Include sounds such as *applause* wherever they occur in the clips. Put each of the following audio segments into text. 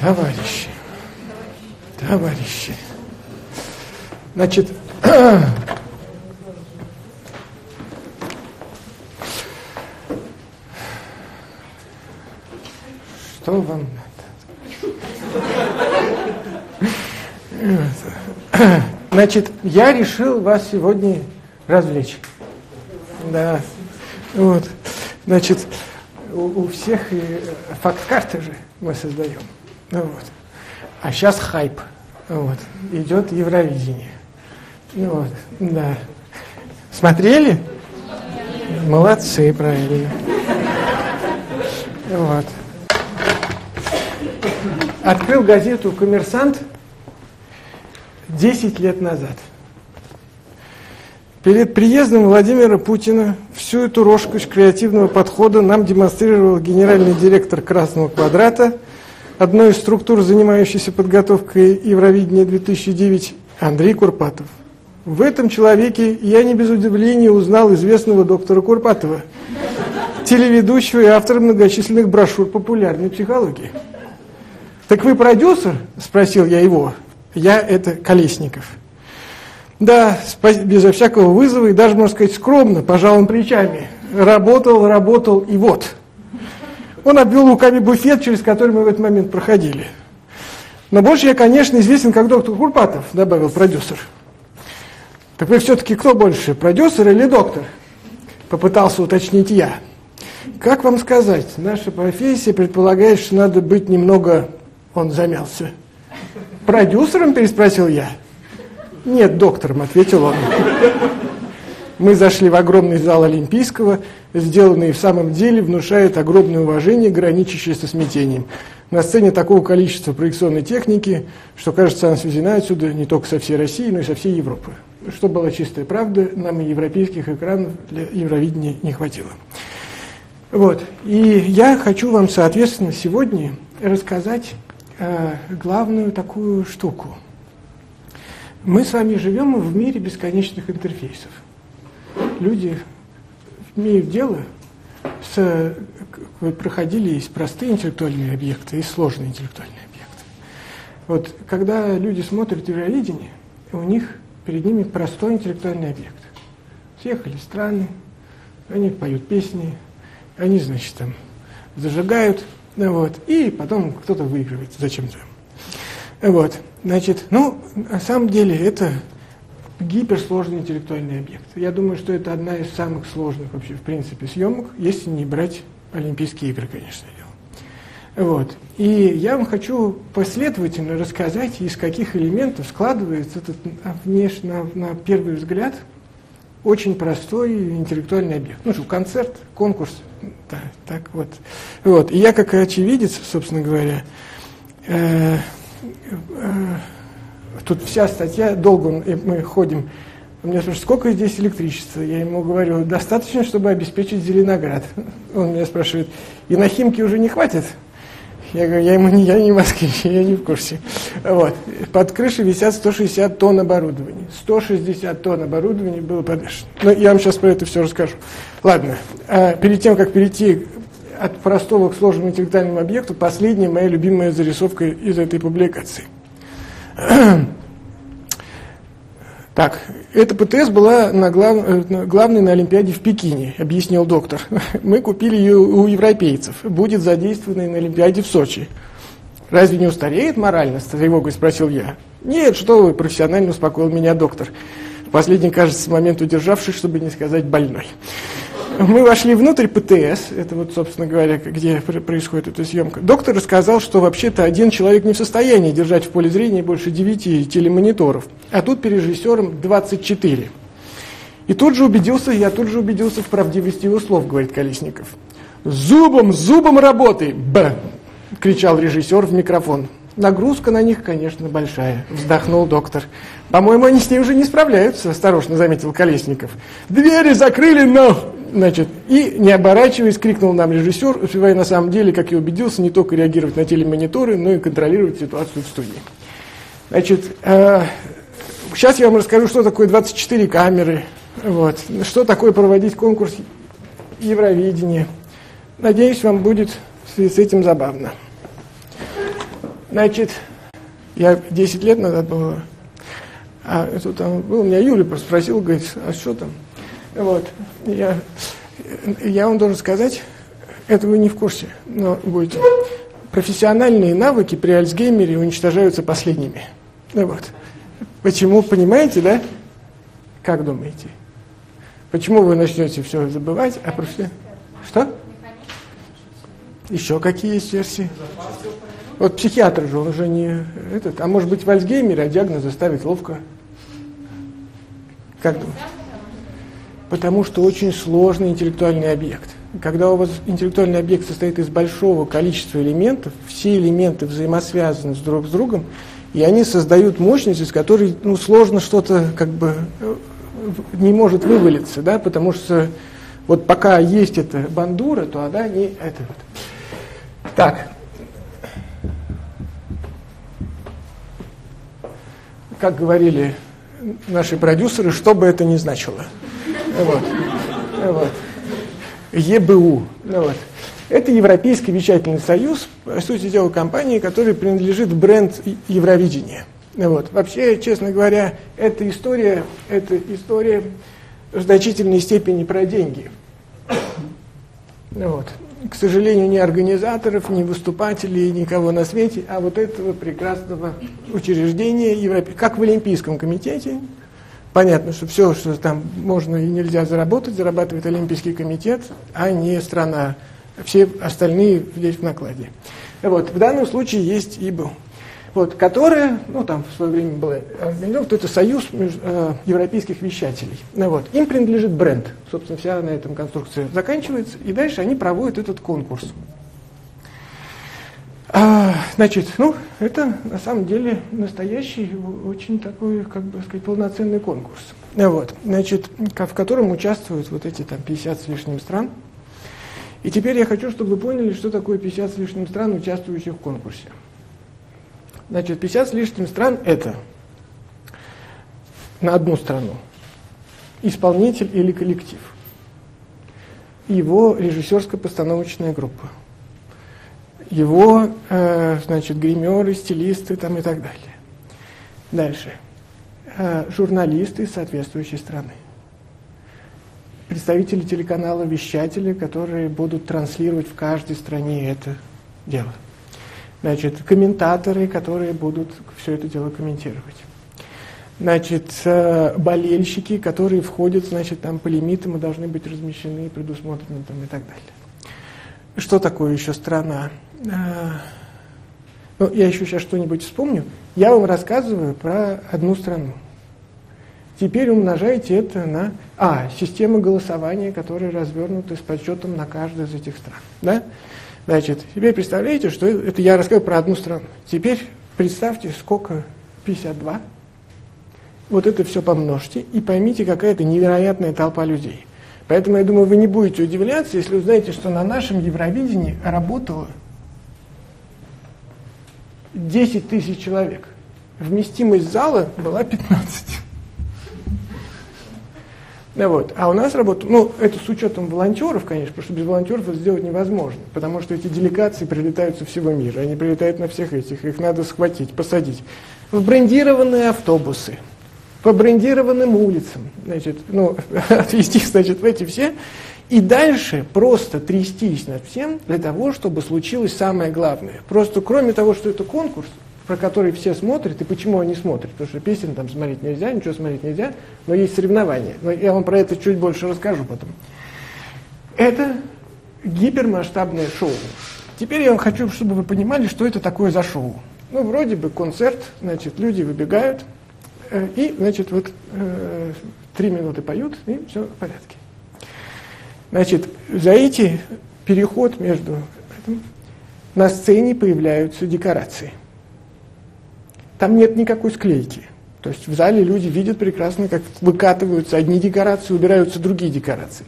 Товарищи, товарищи, значит, *clears throat* что вам надо? *clears throat* Значит, я решил вас сегодня развлечь. Да. Вот. Значит, у, у всех факт-карты же мы создаем. Ну, вот. А сейчас хайп. Вот. Идет Евровидение. Ну, вот. Да. Смотрели? Молодцы, правильно. Вот. Открыл газету «Коммерсант» 10 лет назад. Перед приездом Владимира Путина всю эту рожкость креативного подхода нам демонстрировал генеральный директор «Красного квадрата», одной из структур, занимающейся подготовкой Евровидения 2009, Андрей Курпатов. В этом человеке я не без удивления узнал известного доктора Курпатова, телеведущего и автора многочисленных брошюр популярной психологии. «Так вы продюсер?» – спросил я его. «Я – это Колесников». Да, безо всякого вызова и даже, можно сказать, скромно, пожал он плечами. Работал, работал и вот. Он обвел руками буфет, через который мы в этот момент проходили. Но больше я, конечно, известен как доктор Курпатов, добавил продюсер. Так вы все-таки кто больше, продюсер или доктор? Попытался уточнить я. Как вам сказать, наша профессия предполагает, что надо быть немного... Он замялся. Продюсером, переспросил я. Нет, доктором, ответил он. Мы зашли в огромный зал Олимпийского, сделанный в самом деле внушает огромное уважение, граничащее со смятением. На сцене такого количества проекционной техники, что, кажется, она сведена отсюда не только со всей России, но и со всей Европы. Что была чистая правда, нам и европейских экранов для Евровидения не хватило. Вот. И я хочу вам, соответственно, сегодня рассказать э, главную такую штуку – мы с вами живем в мире бесконечных интерфейсов. Люди имеют дело с... Проходили из простые интеллектуальные объекты и сложные интеллектуальные объекты. Вот когда люди смотрят Евровидение, у них перед ними простой интеллектуальный объект. Съехали страны, они поют песни, они, значит, там зажигают, вот, и потом кто-то выигрывает зачем-то. Вот. Значит, ну, на самом деле это гиперсложный интеллектуальный объект. Я думаю, что это одна из самых сложных вообще, в принципе, съемок, если не брать Олимпийские игры, конечно, дело. Вот. И я вам хочу последовательно рассказать, из каких элементов складывается этот, внешне, на, на первый взгляд, очень простой интеллектуальный объект. Ну что, концерт, конкурс, да, так вот. Вот. И я, как очевидец, собственно говоря, э, тут вся статья, долго мы ходим, он меня спрашивает, сколько здесь электричества? Я ему говорю, достаточно, чтобы обеспечить Зеленоград. Он меня спрашивает, и на Химки уже не хватит? Я говорю, я ему не, я не москвич, я не в курсе. Вот. Под крышей висят 160 тонн оборудования. 160 тонн оборудования было подвешено. Но я вам сейчас про это все расскажу. Ладно, а перед тем, как перейти от простого к сложному интеллектуальному объекту последняя моя любимая зарисовка из этой публикации. *clears throat* Так, эта ПТС была на глав, э, главной на Олимпиаде в Пекине, объяснил доктор. *laughs* Мы купили ее у европейцев, будет задействована на Олимпиаде в Сочи. Разве не устареет морально, с тревогой спросил я. Нет, что вы, профессионально успокоил меня доктор. Последний, кажется, момент удержавший, чтобы не сказать больной. Мы вошли внутрь ПТС, это вот, собственно говоря, где происходит эта съемка. Доктор рассказал, что вообще-то один человек не в состоянии держать в поле зрения больше 9 телемониторов, а тут перед режиссером 24. И тут же убедился, я тут же убедился в правдивости его слов, говорит Колесников. «Зубом, зубом работай!» «Б!» – кричал режиссер в микрофон. Нагрузка на них, конечно, большая, вздохнул доктор. По-моему, они с ней уже не справляются, осторожно заметил Колесников. Двери закрыли, но... Значит, и, не оборачиваясь, крикнул нам режиссер, успевая на самом деле, как я убедился, не только реагировать на телемониторы, но и контролировать ситуацию в студии. Значит, э, сейчас я вам расскажу, что такое 24 камеры, вот, что такое проводить конкурс Евровидения. Надеюсь, вам будет в связи с этим забавно. Значит, я 10 лет назад был, а тут там был, меня Юля просто спросил, говорит, а что там? Вот, я, я вам должен сказать, это вы не в курсе, но будете. Профессиональные навыки при Альцгеймере уничтожаются последними. Ну вот. Почему, понимаете, да? Как думаете? Почему вы начнете все забывать, а просто... Что? Еще какие есть версии? Вот психиатр же, он уже не этот, а может быть в Альцгеймере, а диагноз заставить ловко. Как думаете? Потому что очень сложный интеллектуальный объект. Когда у вас интеллектуальный объект состоит из большого количества элементов, все элементы взаимосвязаны с друг с другом, и они создают мощность, из которой ну, сложно что-то как бы не может вывалиться, да, потому что вот пока есть эта бандура, то она не это вот. Так. Как говорили наши продюсеры, что бы это ни значило. Вот. Вот. ЕБУ. Ну, вот. Это Европейский вещательный союз, по сути дела, компании, которой принадлежит бренд Евровидения. Вот. Вообще, честно говоря, эта история, эта история в значительной степени про деньги. Вот. К сожалению, ни организаторов, ни выступателей, никого на свете, а вот этого прекрасного учреждения, Европе, как в Олимпийском комитете, Понятно, что все, что там можно и нельзя заработать, зарабатывает Олимпийский комитет, а не страна. Все остальные здесь в накладе. Вот, в данном случае есть ИБУ, вот, которая, ну там в свое время была организована, это союз э, европейских вещателей. Ну, вот, им принадлежит бренд, собственно, вся на этом конструкция заканчивается, и дальше они проводят этот конкурс. А, значит, ну, это на самом деле настоящий, очень такой, как бы сказать, полноценный конкурс. Вот, значит, в котором участвуют вот эти там 50 с лишним стран. И теперь я хочу, чтобы вы поняли, что такое 50 с лишним стран, участвующих в конкурсе. Значит, 50 с лишним стран – это на одну страну исполнитель или коллектив, его режиссерско-постановочная группа – его, э, значит, гримеры, стилисты там и так далее. Дальше. Э, журналисты соответствующей страны. Представители телеканала, вещатели, которые будут транслировать в каждой стране это дело. Значит, комментаторы, которые будут все это дело комментировать. Значит, э, болельщики, которые входят, значит, там по лимитам и должны быть размещены, предусмотрены там и так далее. Что такое еще страна? А, ну, я еще сейчас что-нибудь вспомню. Я вам рассказываю про одну страну. Теперь умножайте это на... А, система голосования, которая развернута с подсчетом на каждую из этих стран. Да? Значит, теперь представляете, что это я рассказываю про одну страну. Теперь представьте, сколько 52. Вот это все помножьте и поймите, какая это невероятная толпа людей. Поэтому, я думаю, вы не будете удивляться, если узнаете, что на нашем Евровидении работало 10 тысяч человек. Вместимость зала была 15. Ну вот. А у нас работа, ну, это с учетом волонтеров, конечно, потому что без волонтеров это сделать невозможно, потому что эти делегации прилетают со всего мира, они прилетают на всех этих, их надо схватить, посадить. В брендированные автобусы, по брендированным улицам, значит, ну, *laughs* отвезти, значит, в эти все, и дальше просто трястись над всем для того, чтобы случилось самое главное. Просто кроме того, что это конкурс, про который все смотрят, и почему они смотрят, потому что песен там смотреть нельзя, ничего смотреть нельзя, но есть соревнования. Но я вам про это чуть больше расскажу потом. Это гипермасштабное шоу. Теперь я вам хочу, чтобы вы понимали, что это такое за шоу. Ну, вроде бы концерт, значит, люди выбегают, э, и, значит, вот э, три минуты поют, и все в порядке. Значит, за эти переход между на сцене появляются декорации. Там нет никакой склейки. То есть в зале люди видят прекрасно, как выкатываются одни декорации, убираются другие декорации.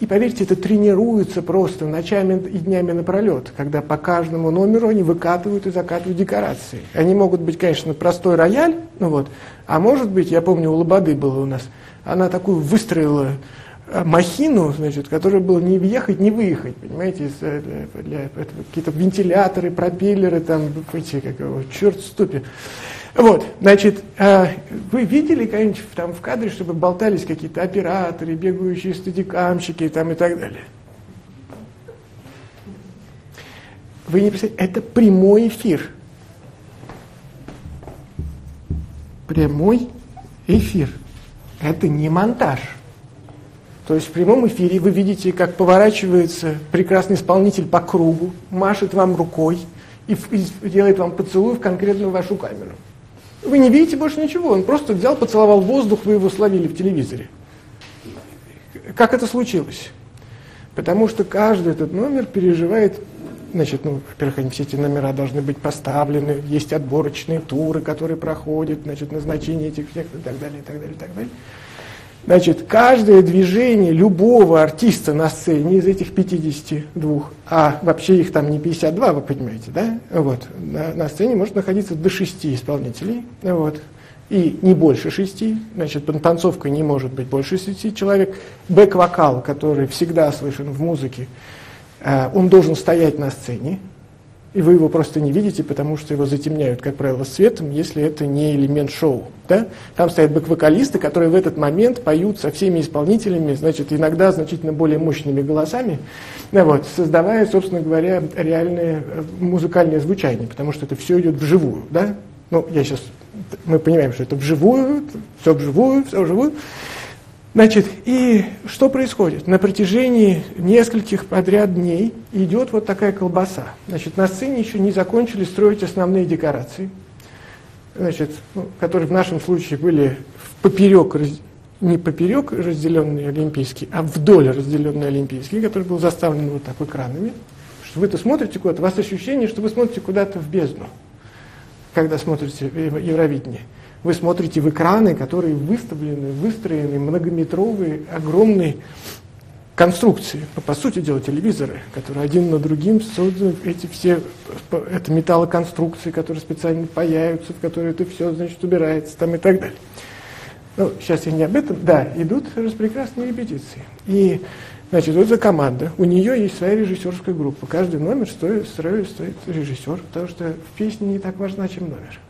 И поверьте, это тренируется просто ночами и днями напролет, когда по каждому номеру они выкатывают и закатывают декорации. Они могут быть, конечно, простой рояль, ну вот, а может быть, я помню, у Лободы было у нас, она такую выстроила махину, значит, которая была не въехать, не выехать, понимаете, для, для какие-то вентиляторы, пропеллеры, там, эти, как его, черт ступи. Вот, значит, э, вы видели когда-нибудь там в кадре, чтобы болтались какие-то операторы, бегающие стадикамщики там и так далее? Вы не представляете, это прямой эфир. Прямой эфир. Это не монтаж. То есть в прямом эфире вы видите, как поворачивается прекрасный исполнитель по кругу, машет вам рукой и, делает вам поцелуй в конкретную вашу камеру. Вы не видите больше ничего, он просто взял, поцеловал воздух, вы его словили в телевизоре. Как это случилось? Потому что каждый этот номер переживает, значит, ну, во-первых, они все эти номера должны быть поставлены, есть отборочные туры, которые проходят, значит, назначение этих всех и так далее, и так далее, и так далее. Значит, каждое движение любого артиста на сцене из этих 52, а вообще их там не 52, вы понимаете, да? Вот, на, на сцене может находиться до 6 исполнителей, вот, и не больше 6, значит, танцовка не может быть больше 6 человек. Бэк-вокал, который всегда слышен в музыке, э, он должен стоять на сцене, и вы его просто не видите, потому что его затемняют, как правило, светом, если это не элемент шоу. Да? Там стоят бэк-вокалисты, которые в этот момент поют со всеми исполнителями, значит, иногда значительно более мощными голосами, вот, создавая, собственно говоря, реальное э, музыкальное звучание, потому что это все идет вживую. Да? Ну, я сейчас, мы понимаем, что это вживую, все вживую, все вживую. Значит, и что происходит? На протяжении нескольких подряд дней идет вот такая колбаса. Значит, на сцене еще не закончили строить основные декорации, значит, ну, которые в нашем случае были в поперек, не поперек разделенные олимпийские, а вдоль разделенные олимпийские, который был заставлен вот так экранами. Что вы-то смотрите куда-то, у вас ощущение, что вы смотрите куда-то в бездну, когда смотрите Евровидение вы смотрите в экраны, которые выставлены, выстроены многометровые, огромные конструкции. Ну, по сути дела, телевизоры, которые один на другим созданы, эти все, это металлоконструкции, которые специально паяются, в которые это все, значит, убирается там и так далее. Ну, сейчас я не об этом. Да, идут распрекрасные репетиции. И, значит, вот эта команда, у нее есть своя режиссерская группа. Каждый номер стоит, стоит, стоит режиссер, потому что в песне не так важна, чем номер.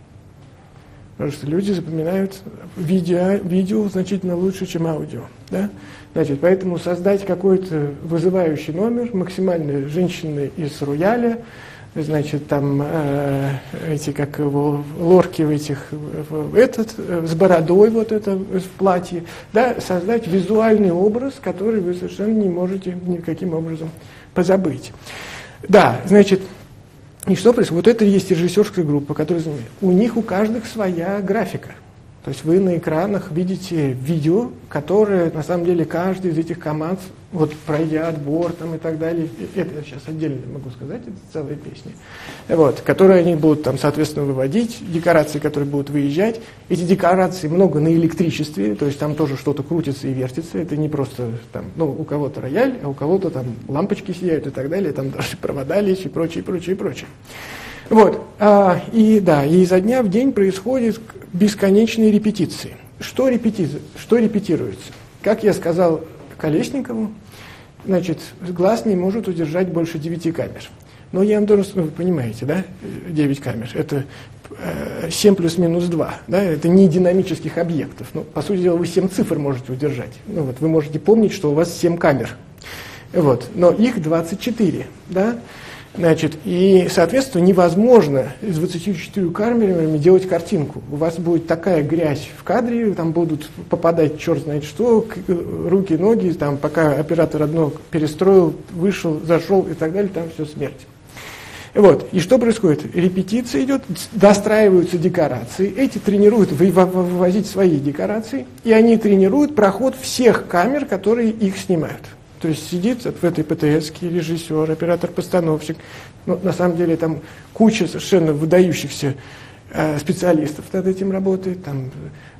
Потому что люди запоминают видео, видео значительно лучше, чем аудио. Да? Значит, поэтому создать какой-то вызывающий номер, максимально женщины из рояля, значит, там э, эти, как его, лорки в этих, в этот, э, с бородой вот это в платье, да, создать визуальный образ, который вы совершенно не можете никаким образом позабыть. Да, значит, и что происходит? Вот это и есть режиссерская группа, которая занимает. У них у каждых своя графика. То есть вы на экранах видите видео, которое, на самом деле, каждый из этих команд, вот пройдя отбор там и так далее, это я сейчас отдельно могу сказать, это целая песня, вот, которые они будут там, соответственно, выводить, декорации, которые будут выезжать. Эти декорации много на электричестве, то есть там тоже что-то крутится и вертится, это не просто там, ну, у кого-то рояль, а у кого-то там лампочки сияют и так далее, там даже провода лечь и прочее, прочее, прочее. Вот, а, и да, и изо дня в день происходят бесконечные репетиции. Что, репети... что репетируется? Как я сказал Колесникову, значит, глаз не может удержать больше 9 камер. Но я вам должен, вы понимаете, да, 9 камер, это 7 э, плюс минус 2, да, это не динамических объектов. Ну, по сути дела, вы 7 цифр можете удержать. Ну, вот, вы можете помнить, что у вас 7 камер. Вот, но их 24, да, Значит, и, соответственно, невозможно с 24 камерами делать картинку. У вас будет такая грязь в кадре, там будут попадать черт знает что, руки, ноги, там, пока оператор одно перестроил, вышел, зашел и так далее, там все смерть. Вот. И что происходит? Репетиция идет, достраиваются декорации, эти тренируют вывозить свои декорации, и они тренируют проход всех камер, которые их снимают. То есть сидит в этой ПТС режиссер, оператор-постановщик. Ну, на самом деле там куча совершенно выдающихся э, специалистов над этим работает. Там,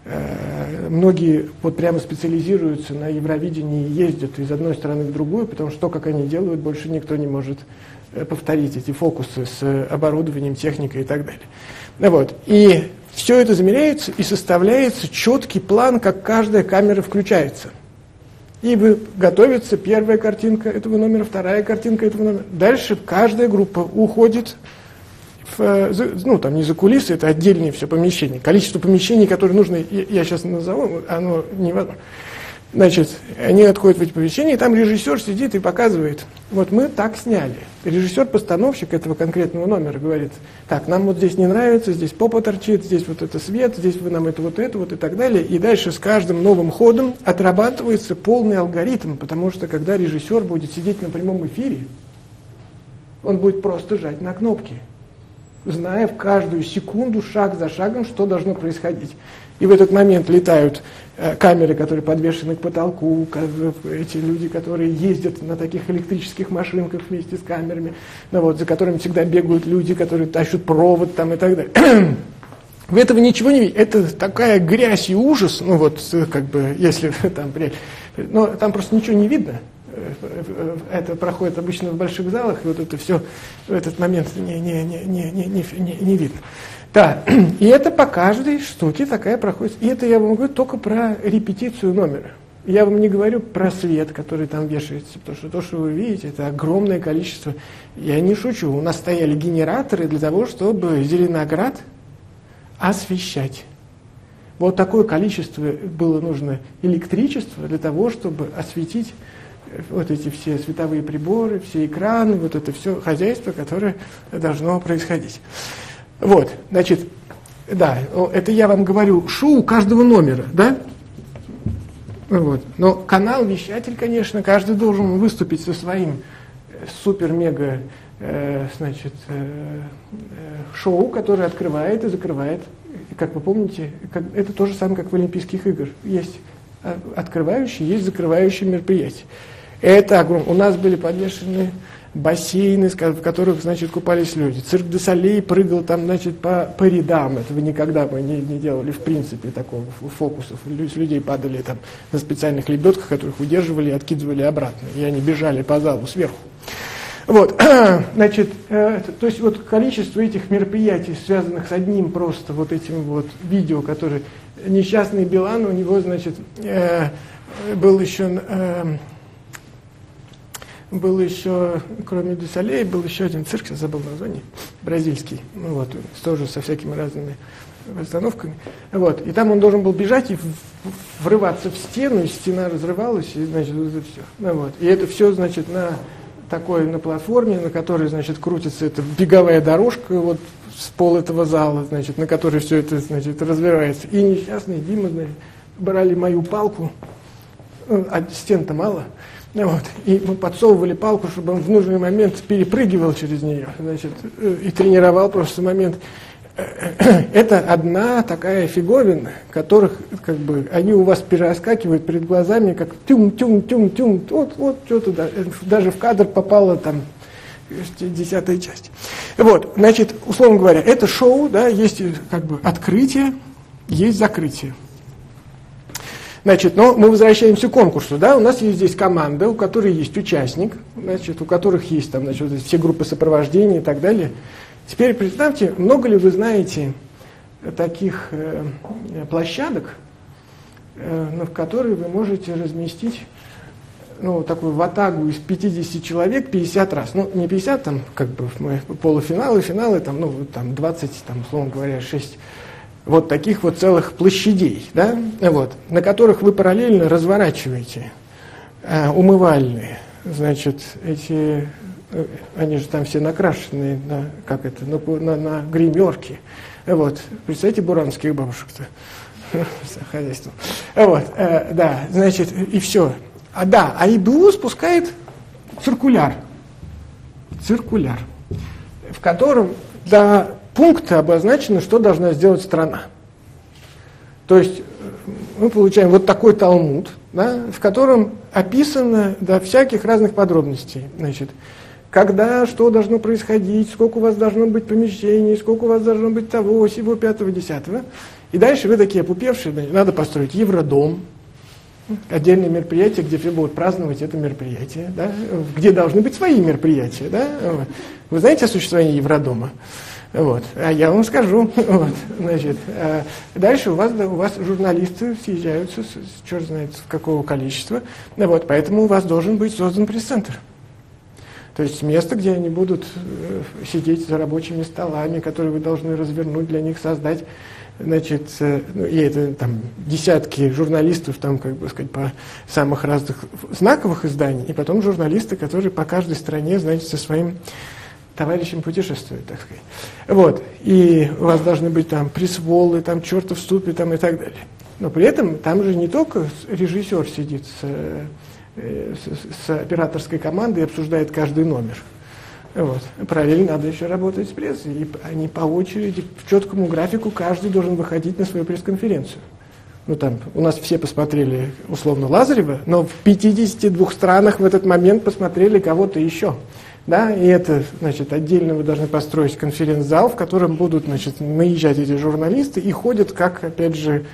э, многие вот прямо специализируются на Евровидении и ездят из одной страны в другую, потому что то, как они делают, больше никто не может э, повторить эти фокусы с оборудованием, техникой и так далее. Вот. И все это замеряется и составляется четкий план, как каждая камера включается – И готовится первая картинка этого номера, вторая картинка этого номера. Дальше каждая группа уходит в, э, ну, там не за кулисы, это отдельные все помещения. Количество помещений, которые нужно, я сейчас назову, оно невозможно. Значит, они отходят в эти помещения, и там режиссер сидит и показывает. Вот мы так сняли. Режиссер-постановщик этого конкретного номера говорит, так, нам вот здесь не нравится, здесь попа торчит, здесь вот это свет, здесь вы нам это вот это вот и так далее. И дальше с каждым новым ходом отрабатывается полный алгоритм, потому что когда режиссер будет сидеть на прямом эфире, он будет просто жать на кнопки, зная в каждую секунду, шаг за шагом, что должно происходить. И в этот момент летают Э, камеры, которые подвешены к потолку, эти люди, которые ездят на таких электрических машинках вместе с камерами, ну вот, за которыми всегда бегают люди, которые тащат провод там и так далее. *clears throat* Вы этого ничего не видите. Это такая грязь и ужас, ну вот, как бы, если *laughs* там, но там просто ничего не видно. Это проходит обычно в больших залах, и вот это все в этот момент не, не, не, не, не, не, не видно. Да, *clears throat* и это по каждой штуке такая проходит. И это я вам говорю только про репетицию номера. Я вам не говорю про свет, который там вешается, потому что то, что вы видите, это огромное количество. Я не шучу, у нас стояли генераторы для того, чтобы Зеленоград освещать. Вот такое количество было нужно электричества для того, чтобы осветить вот эти все световые приборы, все экраны, вот это все хозяйство, которое должно происходить. Вот, значит, да, это я вам говорю, шоу каждого номера, да? Вот. Но канал-вещатель, конечно, каждый должен выступить со своим э, супер-мега э, значит, э, э, шоу, которое открывает и закрывает. Как вы помните, как, это то же самое, как в Олимпийских играх. Есть э, открывающие, есть закрывающие мероприятия. Это огромное. У нас были подвешены бассейны, в которых, значит, купались люди. Цирк де Солей прыгал там, значит, по, по рядам. Этого никогда мы не, не делали, в принципе, такого фокусов. Людей падали там на специальных лебедках, которых удерживали и откидывали обратно. И они бежали по залу сверху. Вот, *clears throat* значит, э, то есть вот количество этих мероприятий, связанных с одним просто вот этим вот видео, который несчастный Билан, у него, значит, э, был еще э, был еще, кроме Дюсалей, был еще один цирк, я забыл название, бразильский, ну вот, тоже со всякими разными постановками. Вот, и там он должен был бежать и врываться в стену, и стена разрывалась, и, значит, это все. Ну, вот. И это все, значит, на такой, на платформе, на которой, значит, крутится эта беговая дорожка, вот, с пол этого зала, значит, на которой все это, значит, развивается. И несчастный Дима, значит, брали мою палку, ну, а стен-то мало, вот. И мы подсовывали палку, чтобы он в нужный момент перепрыгивал через нее значит, э, и тренировал просто момент. Это одна такая фиговина, которых как бы они у вас перескакивают перед глазами, как тюм-тюм-тюм-тюм, вот, вот что туда, даже в кадр попала там десятая часть. Вот, значит, условно говоря, это шоу, да, есть как бы открытие, есть закрытие. Значит, но мы возвращаемся к конкурсу, да, у нас есть здесь команда, у которой есть участник, значит, у которых есть там, значит, все группы сопровождения и так далее. Теперь представьте, много ли вы знаете таких э, площадок, э, в которые вы можете разместить ну, такую ватагу из 50 человек 50 раз. Ну, не 50, там, как бы, мы полуфиналы, финалы, там, ну, там, 20, там, условно говоря, 6 вот таких вот целых площадей, да, вот, на которых вы параллельно разворачиваете э, умывальные, значит, эти, э, они же там все накрашенные, на, как это, на, на, на гримерки, вот, представьте буранских бабушек-то, *laughs* хозяйство, вот, э, да, значит, и все, а да, а ИБУ спускает циркуляр, циркуляр, в котором да пункты обозначено, что должна сделать страна. То есть э, мы получаем вот такой талмуд, да, в котором описано до всяких разных подробностей. Значит, когда, что должно происходить, сколько у вас должно быть помещений, сколько у вас должно быть того, всего, пятого, десятого. И дальше вы такие опупевшие, надо построить евродом, отдельное мероприятие, где все будут праздновать это мероприятие, да, где должны быть свои мероприятия. Да. Вы знаете о существовании евродома? Вот. А я вам скажу. *laughs* Вот. Значит, а дальше у вас, да, у вас журналисты съезжаются, с, с, черт знает с какого количества. Вот. Поэтому у вас должен быть создан пресс-центр. То есть место, где они будут э, сидеть за рабочими столами, которые вы должны развернуть для них, создать значит, э, ну, и это там десятки журналистов, там, как бы сказать, по самых разных знаковых изданий, и потом журналисты, которые по каждой стране, значит, со своим товарищем путешествуют, так сказать. Вот, и у вас должны быть там присволы, там чертов ступе, там и так далее. Но при этом там же не только режиссер сидит с, э, с, с операторской командой и обсуждает каждый номер – вот. Параллельно надо еще работать с прессой. И они по очереди, в четкому графику, каждый должен выходить на свою пресс-конференцию. Ну, там, у нас все посмотрели, условно, Лазарева, но в 52 странах в этот момент посмотрели кого-то еще. Да, и это, значит, отдельно вы должны построить конференц-зал, в котором будут, значит, наезжать эти журналисты и ходят, как, опять же,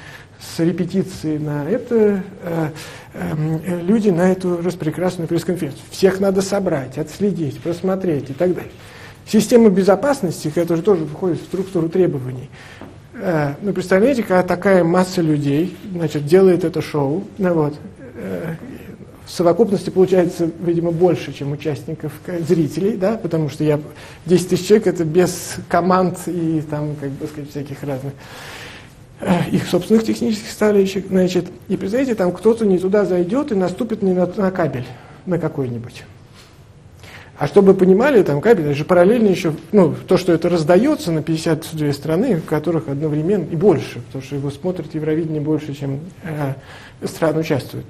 с репетицией на это э, э, люди на эту распрекрасную пресс-конференцию. Всех надо собрать, отследить, просмотреть и так далее. Система безопасности, это же тоже входит в структуру требований. Э, ну, представляете, когда такая масса людей значит, делает это шоу, ну, вот, э, в совокупности получается, видимо, больше, чем участников, зрителей, да, потому что я 10 тысяч человек это без команд и там, как бы сказать, всяких разных их собственных технических составляющих, значит, и представляете, там кто-то не туда зайдет и наступит не на, на кабель, на какой-нибудь. А чтобы понимали, там кабель, это же параллельно еще, ну, то, что это раздается на 52 страны, в которых одновременно, и больше, потому что его смотрит Евровидение больше, чем э, стран участвуют.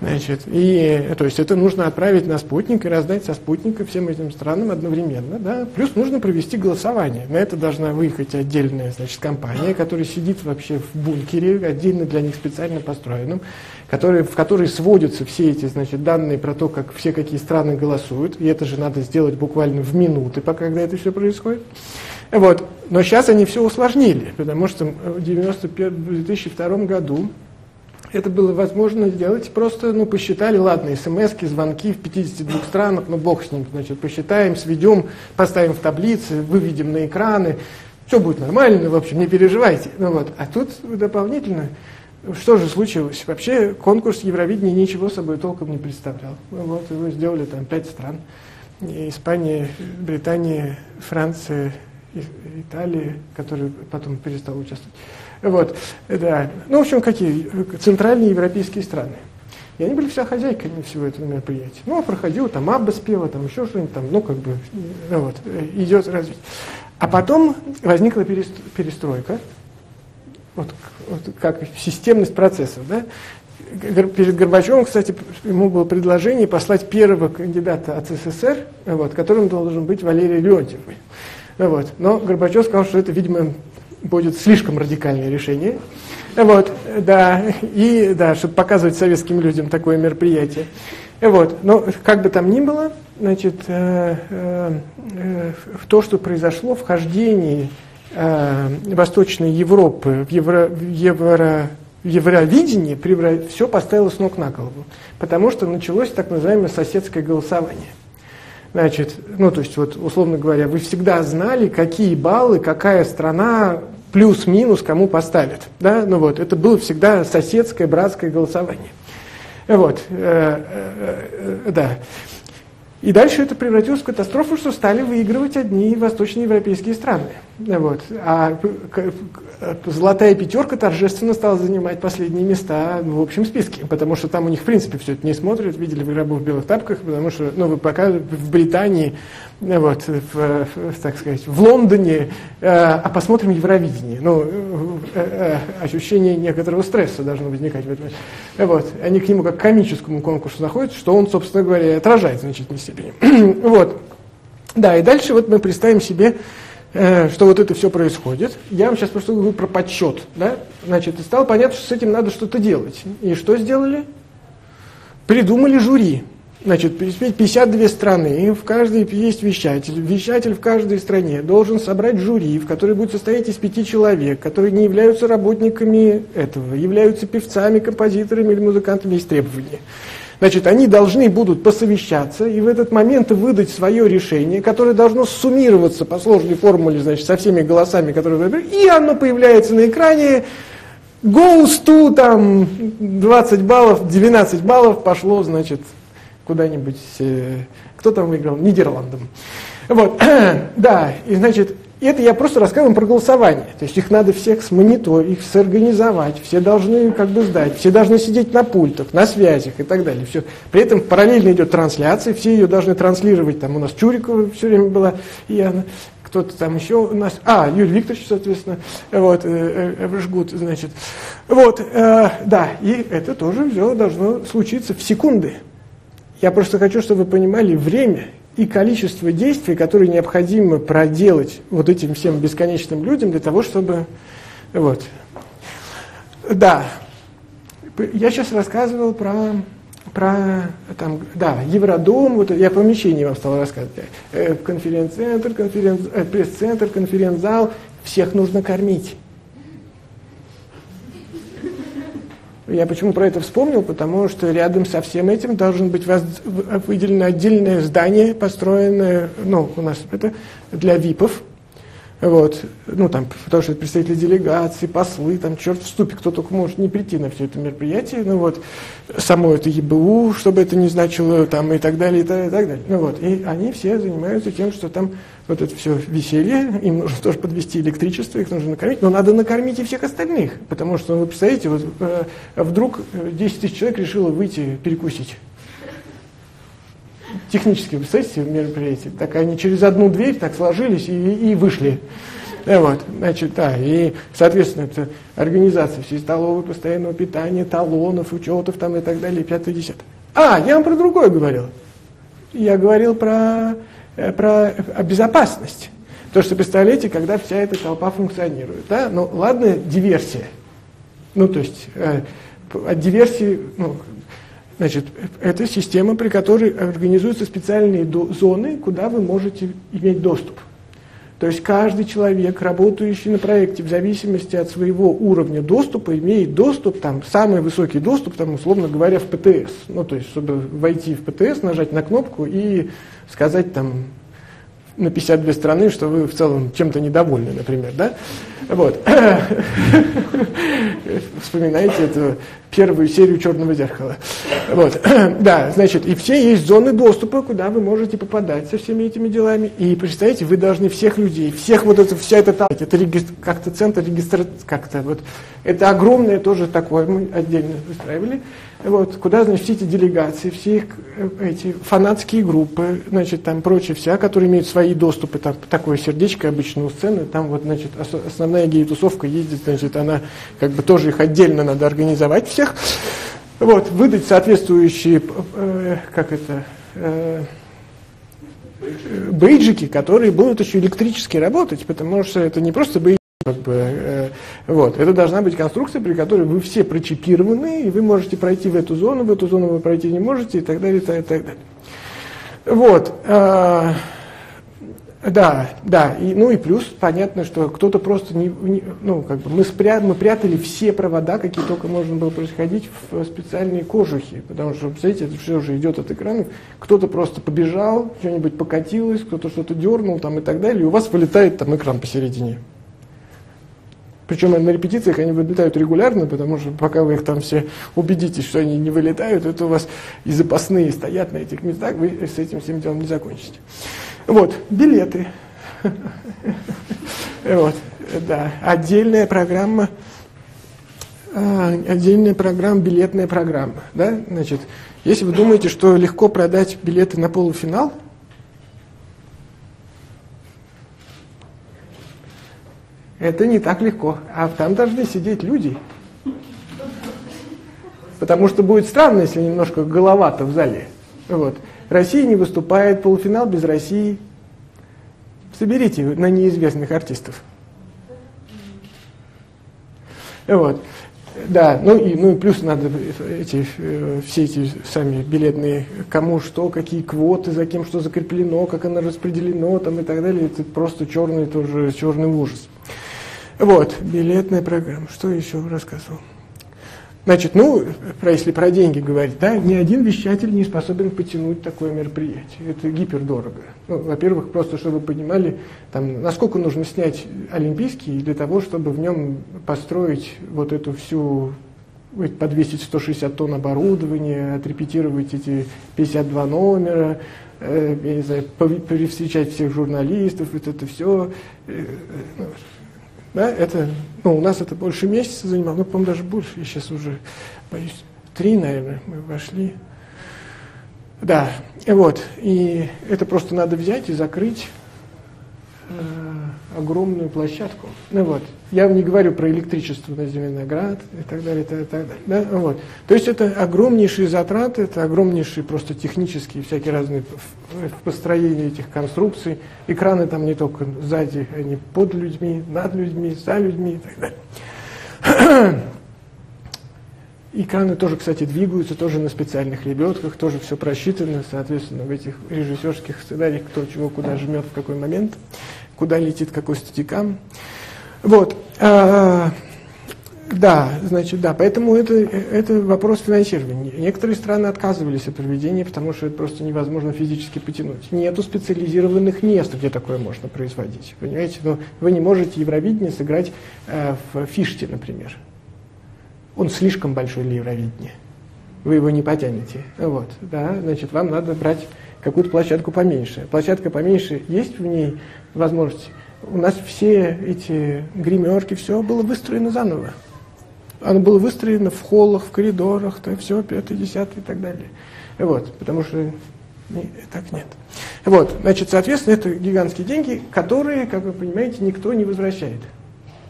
Значит, и, то есть это нужно отправить на спутник и раздать со спутника всем этим странам одновременно. Да? Плюс нужно провести голосование. На это должна выехать отдельная значит, компания, которая сидит вообще в бункере, отдельно для них специально построенном, который, в которой сводятся все эти значит, данные про то, как все какие страны голосуют. И это же надо сделать буквально в минуты, пока когда это все происходит. Вот. Но сейчас они все усложнили, потому что в 2002 году это было возможно сделать. Просто, ну, посчитали, ладно, смс звонки в 52 странах, ну, бог с ним, значит, посчитаем, сведем, поставим в таблицы, выведем на экраны, все будет нормально, в общем, не переживайте. Ну, вот. А тут дополнительно, что же случилось? Вообще конкурс Евровидения ничего собой толком не представлял. Ну, вот, его сделали там пять стран. Испания, Британия, Франция, Италия, которые потом перестала участвовать. Вот, да. Ну, в общем, какие? Центральные европейские страны. И они были вся хозяйками всего этого мероприятия. Ну, а проходил, там Абба спела, там еще что-нибудь, там, ну, как бы, ну, вот, идет развитие. А потом возникла перестройка, вот, вот как системность процессов, да. Перед Горбачевым, кстати, ему было предложение послать первого кандидата от СССР, вот, которым должен быть Валерий Леонтьев. Вот. Но Горбачев сказал, что это, видимо, будет слишком радикальное решение. Вот, да, и, да, чтобы показывать советским людям такое мероприятие. Вот, но как бы там ни было, значит, э, э, э, то, что произошло, вхождении э, Восточной Европы в, евро, в евро, евровидение, все поставило с ног на голову, потому что началось так называемое соседское голосование. Значит, ну, то есть, вот, условно говоря, вы всегда знали, какие баллы, какая страна плюс-минус кому поставят. Да? Ну вот, это было всегда соседское, братское голосование. Вот, э, э, э, да. И дальше это превратилось в катастрофу, что стали выигрывать одни восточноевропейские страны. Вот. А золотая пятерка торжественно стала занимать последние места в общем списке, потому что там у них, в принципе, все это не смотрят, видели в гробу в белых тапках, потому что, ну, пока в Британии, вот, в, в, так сказать, в Лондоне, э, а посмотрим Евровидение. Ну, э, э, ощущение некоторого стресса должно возникать. Вот. Они к нему как к комическому конкурсу находятся, что он, собственно говоря, отражает в значительной степени. *clears throat* вот. Да, и дальше вот мы представим себе Э, что вот это все происходит. Я вам сейчас просто говорю про подсчет. Да? Значит, и стало понятно, что с этим надо что-то делать. И что сделали? Придумали жюри. Значит, 52 страны, в каждой есть вещатель. Вещатель в каждой стране должен собрать жюри, в которое будет состоять из пяти человек, которые не являются работниками этого, являются певцами, композиторами или музыкантами, есть требования. Значит, они должны будут посовещаться и в этот момент выдать свое решение, которое должно суммироваться по сложной формуле, значит, со всеми голосами, которые выбрали, и оно появляется на экране, goes to, там, 20 баллов, 12 баллов пошло, значит, куда-нибудь, э, кто там выиграл? Нидерландам. Вот, *clears throat* да, и значит, это я просто рассказываю про голосование. То есть их надо всех смониторить, их сорганизовать, все должны как бы сдать, все должны сидеть на пультах, на связях и так далее. Все. При этом параллельно идет трансляция, все ее должны транслировать. Там у нас Чурикова все время была, и она, кто-то там еще у нас, а, Юрий Викторович, соответственно, вот, э, э, жгут, значит. Вот, э, да, и это тоже все должно случиться в секунды. Я просто хочу, чтобы вы понимали время и количество действий, которые необходимо проделать вот этим всем бесконечным людям для того, чтобы... Вот. Да, я сейчас рассказывал про, про там, да, Евродом, вот я помещение вам стал рассказывать. Э, конференц-центр, конференц, э, пресс-центр, конференц-зал, всех нужно кормить. Я почему про это вспомнил? Потому что рядом со всем этим должен быть выделено отдельное здание, построенное, ну, у нас это для ВИПов, вот, ну, там, потому что это представители делегации, послы, там, черт в ступе, кто только может не прийти на все это мероприятие, ну, вот, само это ЕБУ, чтобы это не значило, там, и так далее, и так, и так далее. Ну, вот, и они все занимаются тем, что там вот это все веселье, им нужно тоже подвести электричество, их нужно накормить, но надо накормить и всех остальных, потому что, вы представляете, вот э, вдруг 10 тысяч человек решило выйти перекусить. Технически, представляете, мероприятие, так они через одну дверь так сложились и, и вышли. Э, вот, значит, да, и, соответственно, это организация всей столовой, постоянного питания, талонов, учетов там и так далее, пятое, десятое. А, я вам про другое говорил. Я говорил про Э, про безопасность. То, что представляете, когда вся эта толпа функционирует. Да? Ну, ладно, диверсия. Ну, то есть, э, от диверсии, ну, значит, это система, при которой организуются специальные зоны, куда вы можете иметь доступ. То есть каждый человек, работающий на проекте, в зависимости от своего уровня доступа, имеет доступ, там, самый высокий доступ, там, условно говоря, в ПТС. Ну, то есть, чтобы войти в ПТС, нажать на кнопку и сказать там на 52 страны, что вы в целом чем-то недовольны, например, да? Вот. *laughs* Вспоминаете эту первую серию «Черного зеркала». Вот. *clears throat* Да, значит, и все есть зоны доступа, куда вы можете попадать со всеми этими делами. И представьте, вы должны всех людей, всех вот это, вся эта это регистр, как-то центр регистрации, как-то вот, это огромное тоже такое, мы отдельно выстраивали, вот, куда, значит, все эти делегации, все их, э, эти фанатские группы, значит, там прочее вся, которые имеют свои доступы, там такое сердечко обычно у сцены, там вот, значит, основная гей-тусовка ездит, значит, она как бы тоже их отдельно надо организовать всех, вот, выдать соответствующие, э, как это, э, бейджики, которые будут еще электрически работать, потому что это не просто бейджики, как бы, э, вот. Это должна быть конструкция, при которой вы все прочипированы, и вы можете пройти в эту зону, в эту зону вы пройти не можете, и так далее, и так, далее. Вот. Э, да, да, и, ну и плюс понятно, что кто-то просто не, не ну как бы мы, спря, мы прятали все провода, какие только можно было происходить в специальные кожухи, потому что, представляете, это все уже идет от экранов, кто-то просто побежал, что-нибудь покатилось, кто-то что-то дернул там и так далее, и у вас вылетает там экран посередине. Причем на репетициях они вылетают регулярно, потому что пока вы их там все убедитесь, что они не вылетают, это у вас и запасные стоят на этих местах, вы с этим всем делом не закончите. Вот, билеты. *laughs* Вот, да, отдельная программа, а, отдельная программа, билетная программа, да, значит, если вы думаете, что легко продать билеты на полуфинал, это не так легко, а там должны сидеть люди. Потому что будет странно, если немножко голова-то в зале. Вот. Россия не выступает, полуфинал без России. Соберите на неизвестных артистов. Вот. Да, ну и, ну и плюс надо эти, э, все эти сами билетные, кому что, какие квоты, за кем что закреплено, как оно распределено там и так далее. Это просто черный тоже черный ужас. Вот, билетная программа. Что еще рассказывал? Значит, ну, про, если про деньги говорить, да, ни один вещатель не способен потянуть такое мероприятие. Это гипердорого. Ну, во-первых, просто чтобы вы понимали, там, насколько нужно снять Олимпийский для того, чтобы в нем построить вот эту всю подвесить 160 тонн оборудования, отрепетировать эти 52 номера, э, я не знаю, перевстречать всех журналистов, вот это все. Э, э, ну, да, это, ну, у нас это больше месяца занимало, ну, по-моему, даже больше, я сейчас уже боюсь, три, наверное, мы вошли. Да, вот, и это просто надо взять и закрыть огромную площадку. Ну вот, я не говорю про электричество на Зеленоград и так далее, и так далее. Да? Вот. То есть это огромнейшие затраты, это огромнейшие просто технические всякие разные построения этих конструкций. Экраны там не только сзади, они под людьми, над людьми, за людьми и так далее. *clears throat* Экраны тоже, кстати, двигаются, тоже на специальных лебедках, тоже все просчитано, соответственно, в этих режиссерских сценариях, кто чего куда жмет в какой момент, куда летит какой статикам. Вот. А, да, значит, да, поэтому это, это вопрос финансирования. Некоторые страны отказывались от проведения, потому что это просто невозможно физически потянуть. Нету специализированных мест, где такое можно производить. Понимаете, но вы не можете Евровидение сыграть э, в Фиште, например. Он слишком большой для Евровидения. Вы его не потянете. Вот, да, значит, вам надо брать какую-то площадку поменьше. Площадка поменьше, есть в ней возможность у нас все эти гримерки, все было выстроено заново. Оно было выстроено в холлах, в коридорах, то все, пятый, десятый и так далее. Вот, потому что так нет. Вот, значит, соответственно, это гигантские деньги, которые, как вы понимаете, никто не возвращает.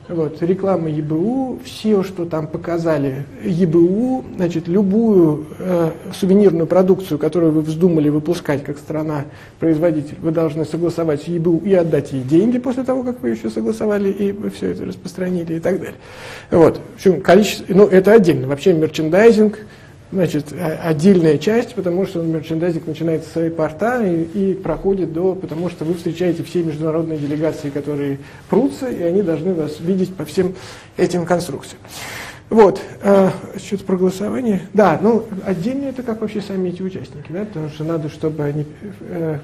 Вот, реклама ЕБУ, все, что там показали ЕБУ, значит, любую э, сувенирную продукцию, которую вы вздумали выпускать как страна-производитель, вы должны согласовать с ЕБУ и отдать ей деньги после того, как вы еще согласовали и вы все это распространили и так далее. Вот, в общем, количество, ну, это отдельно. Вообще мерчендайзинг – значит, отдельная часть, потому что мерчендайзинг начинается с своей порта и, и проходит до, потому что вы встречаете все международные делегации, которые прутся, и они должны вас видеть по всем этим конструкциям. Вот, э, что-то про голосование. Да, ну, отдельно это как вообще сами эти участники, да, потому что надо, чтобы они, э,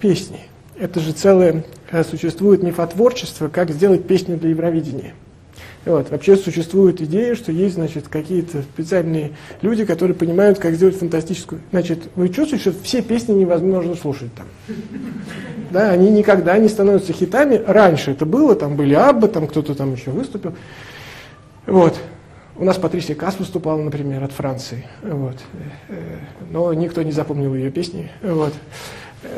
песни, это же целое, э, существует мифотворчество, как сделать песню для Евровидения. Вот. Вообще существует идея, что есть значит, какие-то специальные люди, которые понимают, как сделать фантастическую... Значит, вы чувствуете, что все песни невозможно слушать там. Да, они никогда не становятся хитами. Раньше это было, там были Абба, там кто-то там еще выступил. Вот. У нас Патрисия Кас выступала, например, от Франции. Вот. Э, но никто не запомнил ее песни. Вот.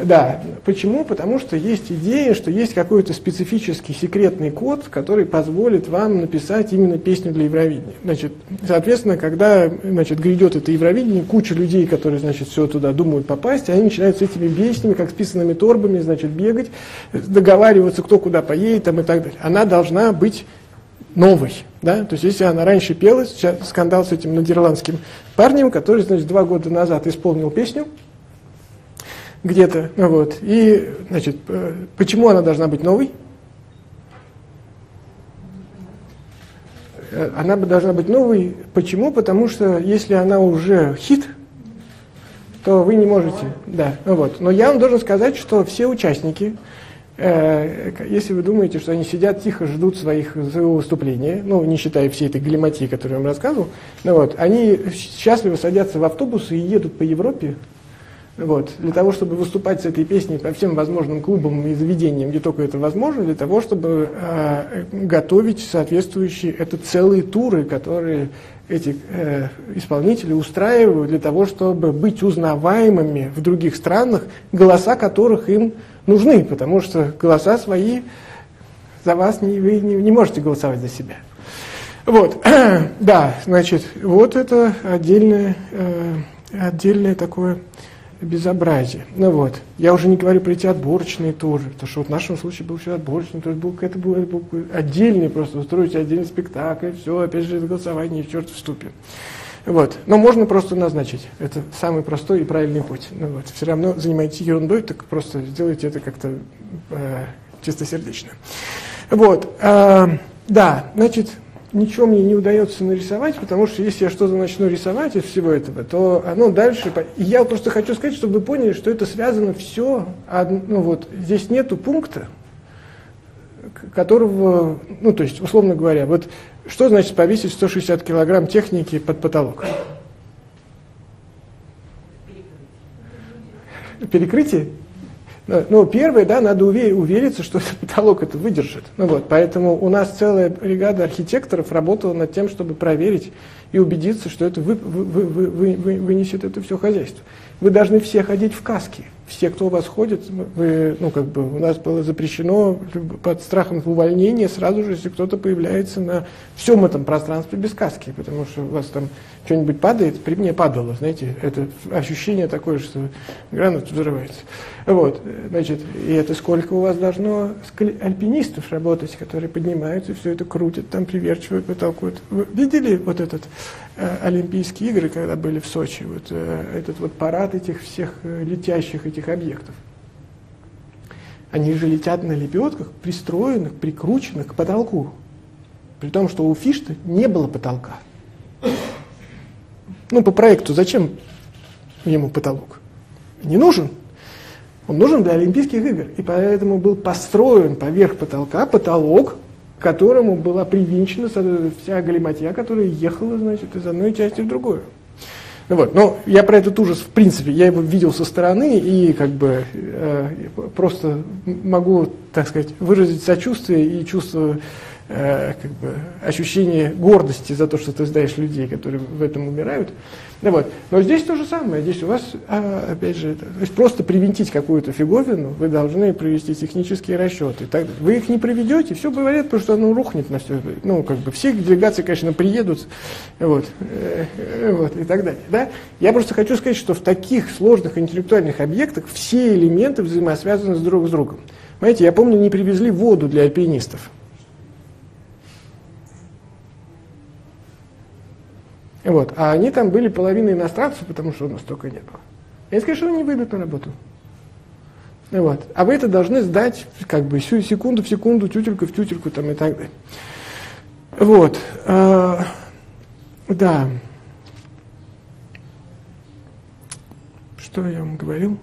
Да, почему? Потому что есть идея, что есть какой-то специфический секретный код, который позволит вам написать именно песню для Евровидения. Значит, соответственно, когда значит, грядет это Евровидение, куча людей, которые значит, все туда думают попасть, они начинают с этими песнями, как с писанными торбами, значит, бегать, договариваться, кто куда поедет там, и так далее. Она должна быть новой. Да? То есть если она раньше пелась, сейчас скандал с этим нидерландским парнем, который, значит, два года назад исполнил песню, где-то. Вот. И, значит, почему она должна быть новой? Э, она должна быть новой. Почему? Потому что если она уже хит, то вы не можете. Да, вот. Но я вам должен сказать, что все участники, э, если вы думаете, что они сидят тихо, ждут своих, своего выступления, ну, не считая всей этой галиматии, которую я вам рассказывал, ну, вот, они счастливо садятся в автобус и едут по Европе, вот, для того, чтобы выступать с этой песней по всем возможным клубам и заведениям, где только это возможно, для того, чтобы э, готовить соответствующие, это целые туры, которые эти э, исполнители устраивают для того, чтобы быть узнаваемыми в других странах, голоса которых им нужны, потому что голоса свои за вас не, вы не, не можете голосовать за себя. Вот, *clears throat* да, значит, вот это отдельное, э, отдельное такое безобразие. Ну вот, я уже не говорю про эти отборочные тоже, потому что вот в нашем случае был еще отборочный, то есть был, это был, это был отдельный просто, устроить отдельный спектакль, все, опять же, голосование, черт вступим. Вот. Но можно просто назначить. Это самый простой и правильный путь. Ну, вот. Все равно занимайтесь ерундой, так просто сделайте это как-то э, чистосердечно. Вот. Э, да, значит, ничего мне не удается нарисовать, потому что если я что-то начну рисовать из всего этого, то оно дальше... И я просто хочу сказать, чтобы вы поняли, что это связано все... Ну вот, здесь нету пункта, которого... Ну, то есть, условно говоря, вот что значит повесить 160 килограмм техники под потолок? Перекрытие? Ну, ну, первое, да, надо увериться, что *laughs* потолок это выдержит. Ну, вот, поэтому у нас целая бригада архитекторов работала над тем, чтобы проверить и убедиться, что это вы, вы, вы, вы, вы, вынесет это все хозяйство. Вы должны все ходить в каске все, кто у вас ходит, вы, ну, как бы, у нас было запрещено под страхом увольнения сразу же, если кто-то появляется на всем этом пространстве без каски, потому что у вас там что-нибудь падает, при мне падало, знаете, это ощущение такое, что гранат взрывается. Вот, значит, и это сколько у вас должно альпинистов работать, которые поднимаются, все это крутят, там приверчивают, потолкуют. Вы видели вот этот э, Олимпийские игры, когда были в Сочи, вот э, этот вот парад этих всех э, летящих этих объектов? Они же летят на лебедках, пристроенных, прикрученных к потолку. При том, что у Фишта не было потолка. Ну, по проекту зачем ему потолок? Не нужен. Он нужен для Олимпийских игр. И поэтому был построен поверх потолка потолок, к которому была привинчена вся галиматья, которая ехала, значит, из одной части в другую. Ну вот, но я про этот ужас, в принципе, я его видел со стороны и как бы э, просто могу, так сказать, выразить сочувствие и чувство Э, как бы, ощущение гордости за то, что ты знаешь людей, которые в этом умирают. Ну, вот. Но здесь то же самое. Здесь у вас, а, опять же, то есть просто привинтить какую-то фиговину, вы должны провести технические расчеты. Так, вы их не проведете, все говорят, потому что оно рухнет на все. Ну, как бы все делегации, конечно, приедут, вот, э, вот, и так далее. Да? Я просто хочу сказать, что в таких сложных интеллектуальных объектах все элементы взаимосвязаны с друг с другом. Понимаете, я помню, не привезли воду для альпинистов. Вот. А они там были половина иностранцев, потому что у нас столько не было. Я скажу, что они выйдут на работу. Вот. А вы это должны сдать как бы секунду в секунду, тютельку в тютельку там, и так далее. Вот. А, да. Что я вам говорил?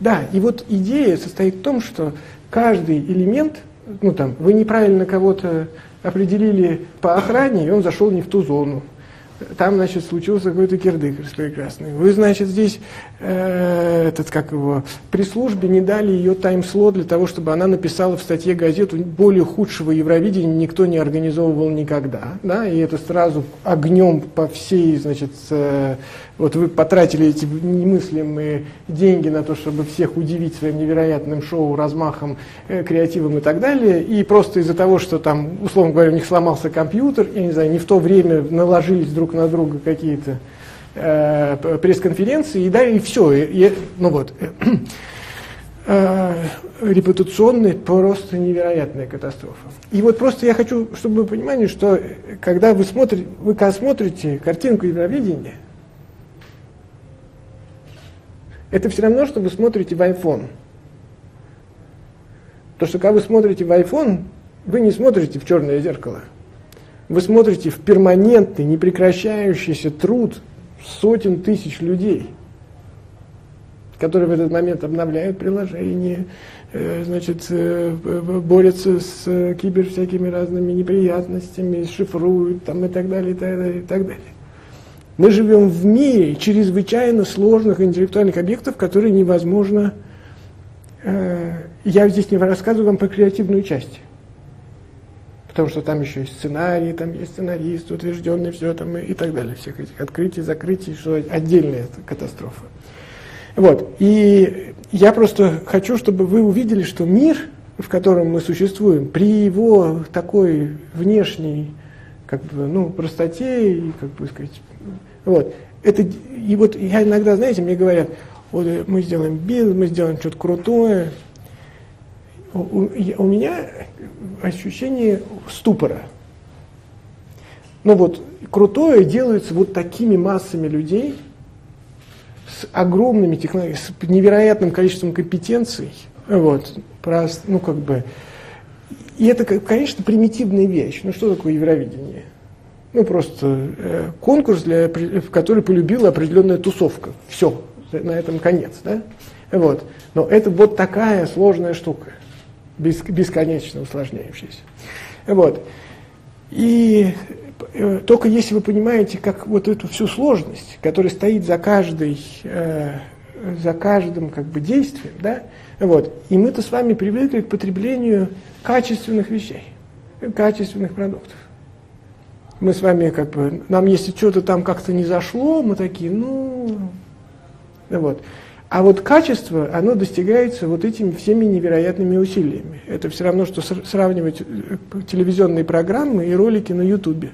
Да, и вот идея состоит в том, что каждый элемент, ну там, вы неправильно кого-то определили по охране, и он зашел не в ту зону там, значит, случился какой-то кирдык прекрасный. Вы, значит, здесь, э, этот, как его, при службе не дали ее тайм-слот для того, чтобы она написала в статье газету, более худшего Евровидения никто не организовывал никогда, да, и это сразу огнем по всей, значит, э, вот вы потратили эти немыслимые деньги на то, чтобы всех удивить своим невероятным шоу, размахом, э, креативом и так далее, и просто из-за того, что там, условно говоря, у них сломался компьютер, я не знаю, не в то время наложились друг на друга какие-то э, пресс-конференции, и да, и все, и, и, ну вот, *clears throat* э, репутационная просто невероятная катастрофа. И вот просто я хочу, чтобы вы понимали, что когда вы смотрите, вы когда смотрите картинку Евровидения, Это все равно, что вы смотрите в iPhone. То, что когда вы смотрите в iPhone, вы не смотрите в черное зеркало. Вы смотрите в перманентный, непрекращающийся труд сотен тысяч людей, которые в этот момент обновляют приложение, э, значит, э, борются с кибер всякими разными неприятностями, шифруют там, и так далее, и так далее, и так далее. Мы живем в мире чрезвычайно сложных интеллектуальных объектов, которые невозможно... Э, я здесь не рассказываю вам про креативную часть. Потому что там еще есть сценарий, там есть сценарист, утвержденный, все там и, и так далее. Всех этих открытий, закрытий, что отдельная катастрофа. Вот. И я просто хочу, чтобы вы увидели, что мир, в котором мы существуем, при его такой внешней как бы, ну, простоте и, как бы сказать, вот. Это, и вот я иногда, знаете, мне говорят, вот мы сделаем бизнес, мы сделаем что-то крутое. У, у, меня ощущение ступора. Ну вот, крутое делается вот такими массами людей, с огромными технологиями, с невероятным количеством компетенций. Вот, просто, ну как бы, и это, конечно, примитивная вещь. Ну что такое Евровидение? Ну, просто э, конкурс, для, в который полюбила определенная тусовка. Все, на этом конец, да? Вот. Но это вот такая сложная штука, бесконечно усложняющаяся. Вот. И э, только если вы понимаете, как вот эту всю сложность, которая стоит за каждой, э, за каждым как бы действием, да, вот, и мы-то с вами привыкли к потреблению качественных вещей, качественных продуктов. Мы с вами как бы, нам если что-то там как-то не зашло, мы такие, ну, вот. А вот качество, оно достигается вот этими всеми невероятными усилиями. Это все равно, что сравнивать э, телевизионные программы и ролики на Ютубе.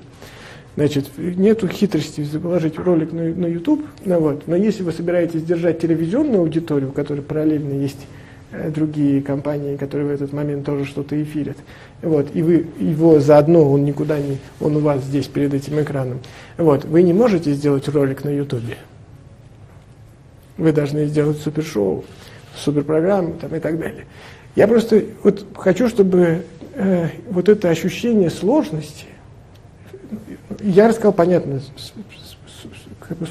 Значит, нету хитрости заложить ролик на, на YouTube, ну вот. но если вы собираетесь держать телевизионную аудиторию, у которой параллельно есть э, другие компании, которые в этот момент тоже что-то эфирят, вот, и вы его заодно, он никуда не, он у вас здесь перед этим экраном, вот, вы не можете сделать ролик на YouTube. Вы должны сделать супершоу, суперпрограмму там, и так далее. Я просто вот хочу, чтобы э, вот это ощущение сложности, я рассказал, понятно,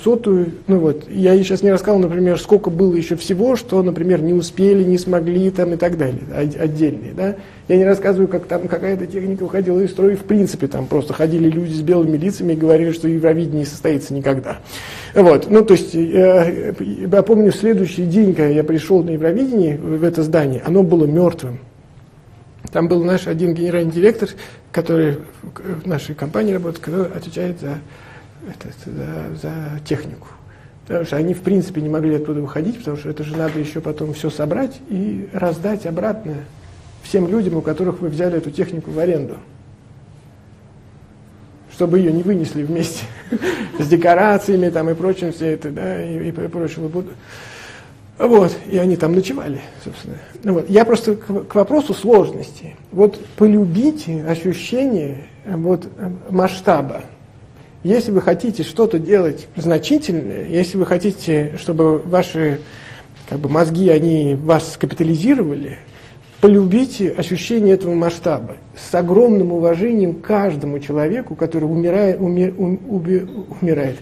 сотую, ну вот, я сейчас не рассказал, например, сколько было еще всего, что, например, не успели, не смогли там и так далее, отдельные, да. Я не рассказываю, как там какая-то техника выходила из строя, в принципе, там просто ходили люди с белыми лицами и говорили, что Евровидение не состоится никогда. Вот, ну, то есть, я, э, я помню, следующий день, когда я пришел на Евровидение, в это здание, оно было мертвым. Там был наш один генеральный директор, который в нашей компании работает, который отвечает за это, за, за технику. Потому что они, в принципе, не могли оттуда выходить, потому что это же надо еще потом все собрать и раздать обратно всем людям, у которых вы взяли эту технику в аренду. Чтобы ее не вынесли вместе *laughs* с декорациями там, и прочим, все это, да, и, и прочим. Вот, и они там ночевали, собственно. Ну, вот. Я просто к, к вопросу сложности. Вот полюбите ощущение вот, масштаба. Если вы хотите что-то делать значительное, если вы хотите, чтобы ваши как бы, мозги, они вас капитализировали, полюбите ощущение этого масштаба с огромным уважением каждому человеку, который умирает, умер, ум, уби, умирает,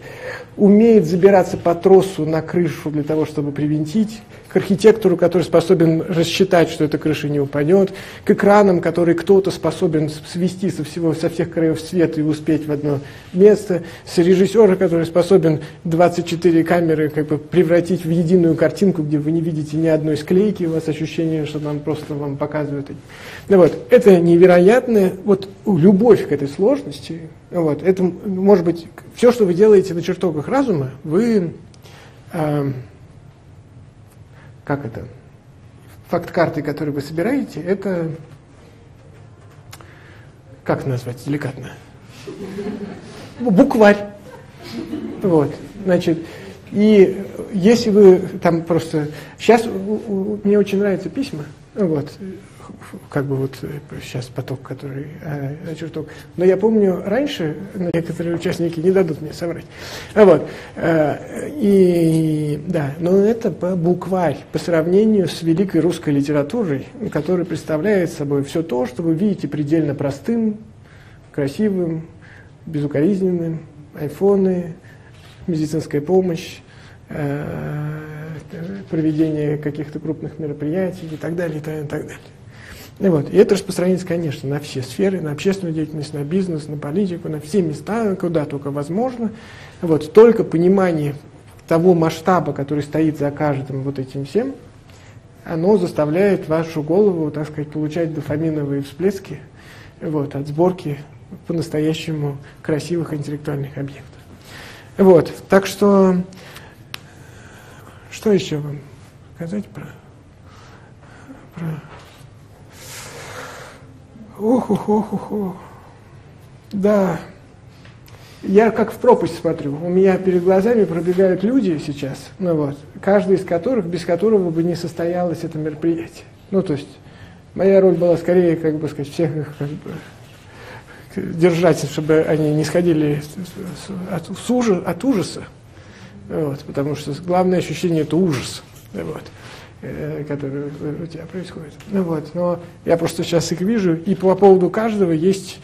умеет забираться по тросу на крышу для того, чтобы привинтить, к архитектору, который способен рассчитать, что эта крыша не упадет, к экранам, которые кто-то способен свести со, всего, со всех краев света и успеть в одно место, с режиссера, который способен 24 камеры как бы, превратить в единую картинку, где вы не видите ни одной склейки, у вас ощущение, что нам просто показывают. Ну, вот, это невероятная вот, любовь к этой сложности. Вот, это может быть все, что вы делаете на чертогах разума, вы... Э, как это, факт карты, который вы собираете, это, как назвать деликатно? Букварь. Вот, значит, и если вы там просто... Сейчас мне очень нравятся письма, вот, как бы вот сейчас поток, который э, чертог. Но я помню раньше, некоторые участники не дадут мне соврать. А вот, э, и да, но это букварь по сравнению с великой русской литературой, которая представляет собой все то, что вы видите предельно простым, красивым, безукоризненным, айфоны, медицинская помощь, э, проведение каких-то крупных мероприятий и так далее, и так далее. И так далее. И, вот. и это распространяется, конечно, на все сферы, на общественную деятельность, на бизнес, на политику, на все места, куда только возможно. Вот. Только понимание того масштаба, который стоит за каждым вот этим всем, оно заставляет вашу голову, так сказать, получать дофаминовые всплески вот, от сборки по-настоящему красивых интеллектуальных объектов. Вот, так что, что еще вам сказать про, про Ох, ох, ох, ох. Да. Я как в пропасть смотрю. У меня перед глазами пробегают люди сейчас, ну вот, каждый из которых, без которого бы не состоялось это мероприятие. Ну, то есть, моя роль была скорее, как бы сказать, всех их как бы, держать, чтобы они не сходили от, от ужаса. Вот, потому что главное ощущение – это ужас, вот, э, который у тебя происходит. Ну, вот, но я просто сейчас их вижу, и по поводу каждого есть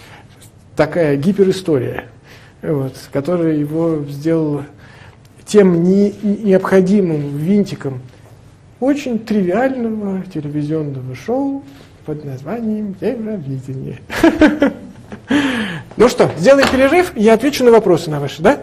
такая гиперистория, вот, которая его сделала тем не, необходимым винтиком очень тривиального телевизионного шоу под названием «Евровидение». *laughs* Ну что, сделаем перерыв, я отвечу на вопросы на ваши, да?